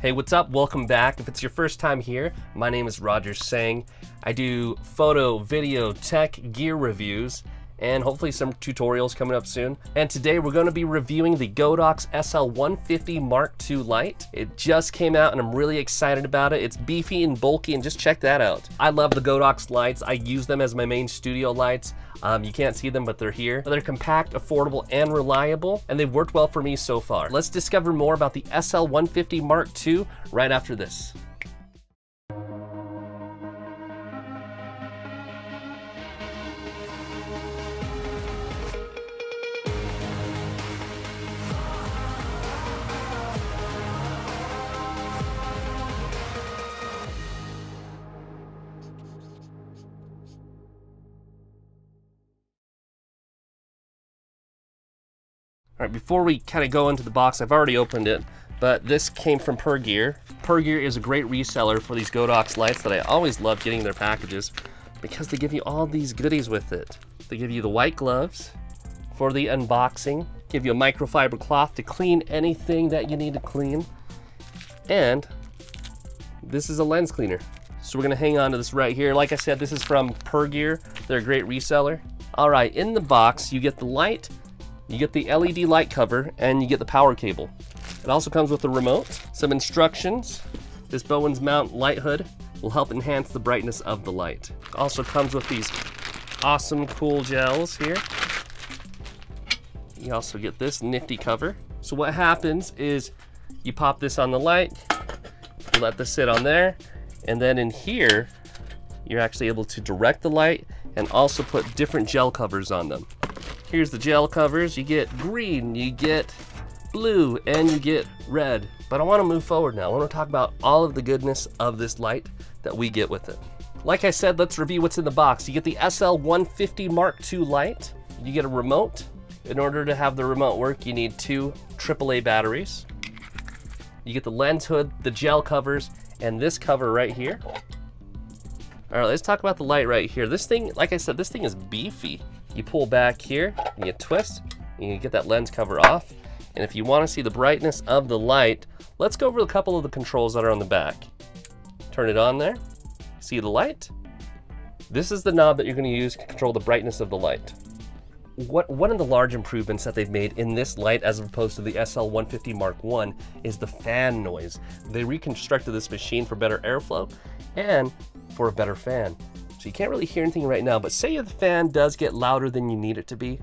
Hey, what's up? Welcome back. If it's your first time here, my name is Roger Seng. I do photo, video, tech, gear reviews, and hopefully some tutorials coming up soon. And today we're going to be reviewing the Godox SL150 Mark II light. It just came out and I'm really excited about it. It's beefy and bulky and just check that out. I love the Godox lights. I use them as my main studio lights. Um, you can't see them, but they're here. They're compact, affordable, and reliable, and they've worked well for me so far. Let's discover more about the SL150 Mark II right after this. All right, before we kind of go into the box, I've already opened it, but this came from Pergear. Pergear is a great reseller for these Godox lights that I always love getting their packages because they give you all these goodies with it. They give you the white gloves for the unboxing, give you a microfiber cloth to clean anything that you need to clean, and this is a lens cleaner. So we're gonna hang on to this right here. Like I said, this is from Pergear. They're a great reseller. All right, in the box, you get the light you get the LED light cover and you get the power cable. It also comes with a remote, some instructions. This Bowens mount light hood will help enhance the brightness of the light. Also comes with these awesome cool gels here. You also get this nifty cover. So what happens is you pop this on the light, let this sit on there, and then in here, you're actually able to direct the light and also put different gel covers on them. Here's the gel covers. You get green, you get blue, and you get red. But I want to move forward now. I want to talk about all of the goodness of this light that we get with it. Like I said, let's review what's in the box. You get the SL150 Mark II light. You get a remote. In order to have the remote work, you need two AAA batteries. You get the lens hood, the gel covers, and this cover right here. All right, let's talk about the light right here. This thing, like I said, this thing is beefy. You pull back here, and you twist, and you get that lens cover off. And if you want to see the brightness of the light, let's go over a couple of the controls that are on the back. Turn it on there. See the light? This is the knob that you're going to use to control the brightness of the light. What, one of the large improvements that they've made in this light as opposed to the SL150 Mark I is the fan noise. They reconstructed this machine for better airflow and for a better fan. So you can't really hear anything right now, but say the fan does get louder than you need it to be,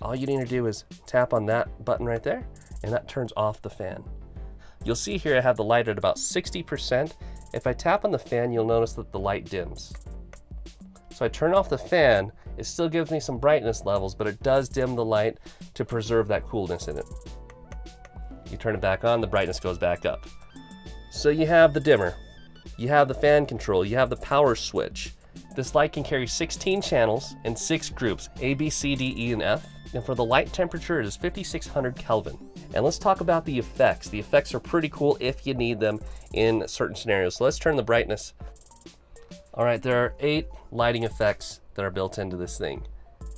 all you need to do is tap on that button right there, and that turns off the fan. You'll see here I have the light at about 60%. If I tap on the fan, you'll notice that the light dims. So I turn off the fan, it still gives me some brightness levels, but it does dim the light to preserve that coolness in it. You turn it back on, the brightness goes back up. So you have the dimmer, you have the fan control, you have the power switch, this light can carry 16 channels in six groups, A, B, C, D, E, and F. And for the light temperature, it is 5600 Kelvin. And let's talk about the effects. The effects are pretty cool if you need them in certain scenarios. So let's turn the brightness. All right, there are eight lighting effects that are built into this thing.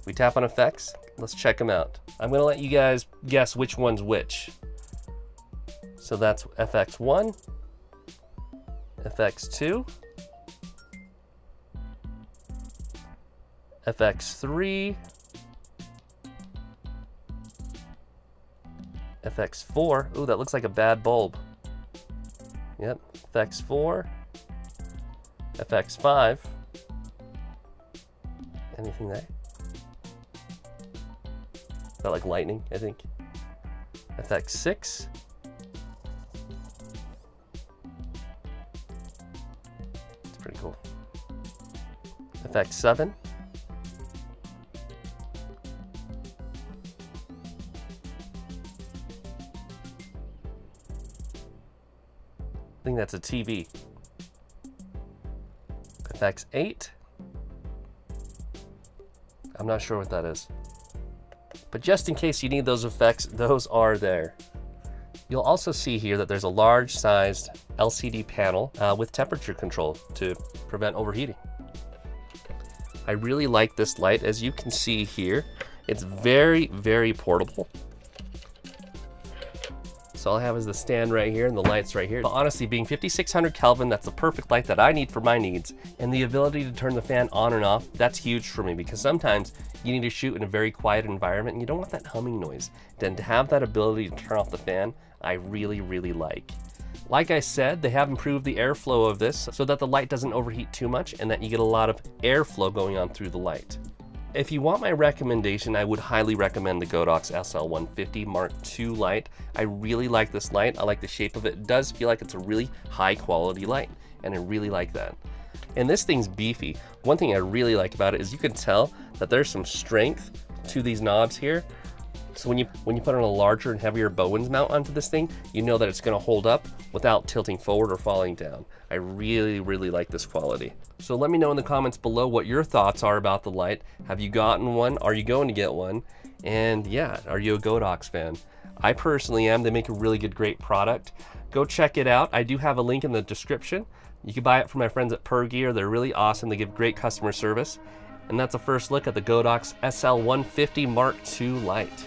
We tap on effects, let's check them out. I'm gonna let you guys guess which one's which. So that's FX1, FX2, FX3, FX4. Ooh, that looks like a bad bulb. Yep, FX4, FX5. Anything there? Is that like lightning, I think? FX6. It's pretty cool. FX7. Think that's a TV. FX8. I'm not sure what that is. But just in case you need those effects, those are there. You'll also see here that there's a large sized LCD panel uh, with temperature control to prevent overheating. I really like this light. As you can see here, it's very, very portable. So all I have is the stand right here and the lights right here. But honestly, being 5600 Kelvin, that's the perfect light that I need for my needs. And the ability to turn the fan on and off, that's huge for me because sometimes you need to shoot in a very quiet environment and you don't want that humming noise. Then to have that ability to turn off the fan, I really, really like. Like I said, they have improved the airflow of this so that the light doesn't overheat too much and that you get a lot of airflow going on through the light. If you want my recommendation, I would highly recommend the Godox SL150 Mark II light. I really like this light. I like the shape of it. It does feel like it's a really high quality light, and I really like that. And this thing's beefy. One thing I really like about it is you can tell that there's some strength to these knobs here. So when you when you put on a larger and heavier Bowens mount onto this thing, you know that it's gonna hold up without tilting forward or falling down. I really, really like this quality. So let me know in the comments below what your thoughts are about the light. Have you gotten one? Are you going to get one? And yeah, are you a Godox fan? I personally am. They make a really good, great product. Go check it out. I do have a link in the description. You can buy it from my friends at Pergear. They're really awesome. They give great customer service. And that's a first look at the Godox SL150 Mark II light.